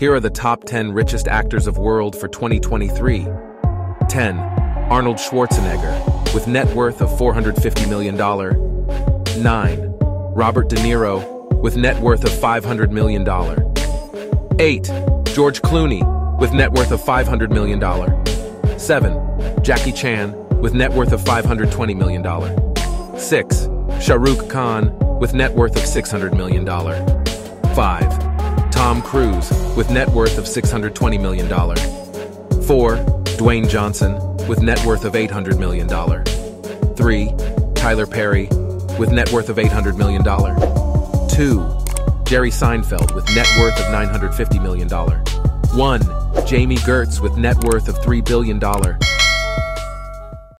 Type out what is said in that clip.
Here are the top 10 richest actors of world for 2023. 10. Arnold Schwarzenegger, with net worth of $450 million. 9. Robert De Niro, with net worth of $500 million. 8. George Clooney, with net worth of $500 million. 7. Jackie Chan, with net worth of $520 million. 6. Shahrukh Khan, with net worth of $600 million. 5. Tom Cruise, with net worth of $620 million. 4. Dwayne Johnson, with net worth of $800 million. 3. Tyler Perry, with net worth of $800 million. 2. Jerry Seinfeld, with net worth of $950 million. 1. Jami Gertz, with net worth of $3 billion.